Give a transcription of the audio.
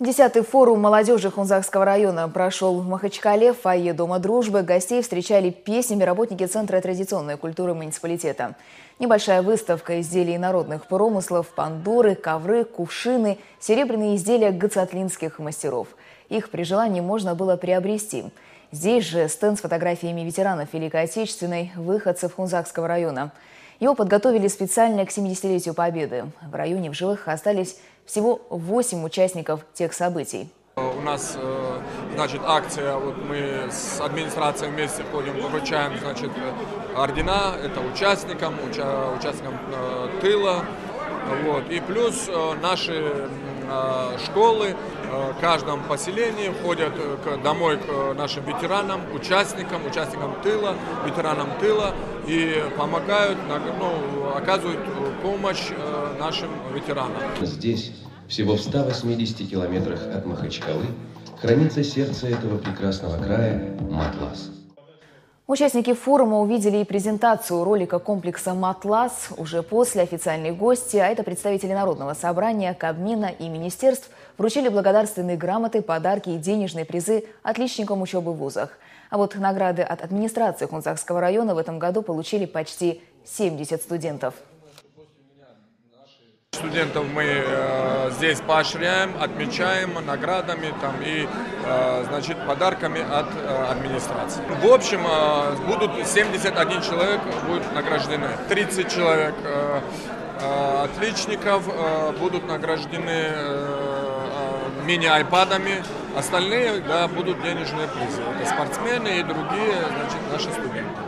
Десятый форум молодежи Хунзакского района прошел в Махачкале, в фойе Дома дружбы. Гостей встречали песнями работники Центра традиционной культуры муниципалитета. Небольшая выставка изделий народных промыслов, пандуры, ковры, кувшины, серебряные изделия гацатлинских мастеров. Их при желании можно было приобрести. Здесь же стенд с фотографиями ветеранов Великой Отечественной, выходцев Хунзакского района. Его подготовили специально к 70-летию Победы. В районе в живых остались всего 8 участников тех событий. У нас, э, значит, акция, вот мы с администрацией вместе ходим, вручаем, значит, ордена, это участникам, уча, участникам э, тыла, вот, и плюс э, наши школы в каждом поселении ходят домой к нашим ветеранам, участникам, участникам тыла, ветеранам тыла и помогают, ну, оказывают помощь нашим ветеранам. Здесь, всего в 180 километрах от Махачкалы, хранится сердце этого прекрасного края – Матлас. Участники форума увидели и презентацию ролика комплекса «Матлас» уже после официальной гости, а это представители Народного собрания, Кабмина и министерств, вручили благодарственные грамоты, подарки и денежные призы отличникам учебы в вузах. А вот награды от администрации Хунзакского района в этом году получили почти 70 студентов. Студентов мы э, здесь поощряем, отмечаем наградами там, и э, значит, подарками от э, администрации. В общем, э, будут 71 человек будут награждены. 30 человек э, э, отличников э, будут награждены э, э, мини-айпадами. Остальные да, будут денежные призы. Это спортсмены и другие значит, наши студенты.